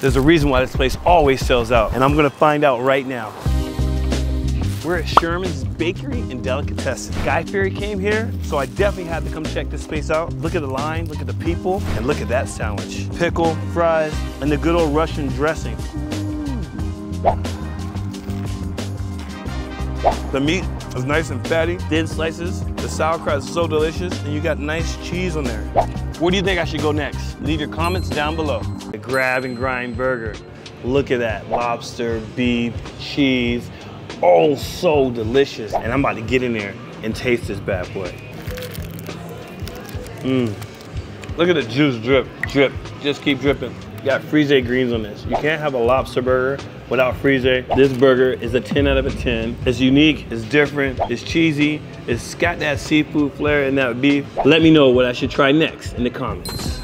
There's a reason why this place always sells out, and I'm gonna find out right now. We're at Sherman's Bakery and Delicatessen. Guy Fieri came here, so I definitely had to come check this space out. Look at the line, look at the people, and look at that sandwich. Pickle, fries, and the good old Russian dressing. The meat is nice and fatty, thin slices. The sauerkraut is so delicious, and you got nice cheese on there. Where do you think I should go next? Leave your comments down below. The Gastro Grind burger. Look at that, lobster, beef, cheese. Oh, so delicious. And I'm about to get in there and taste this bad boy. Mmm. Look at the juice drip, drip. Just keep dripping. Got frisée greens on this. You can't have a lobster burger without frisée. This burger is a 10 out of a 10. It's unique, it's different, it's cheesy, it's got that seafood flair in that beef. Let me know what I should try next in the comments.